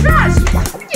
trash!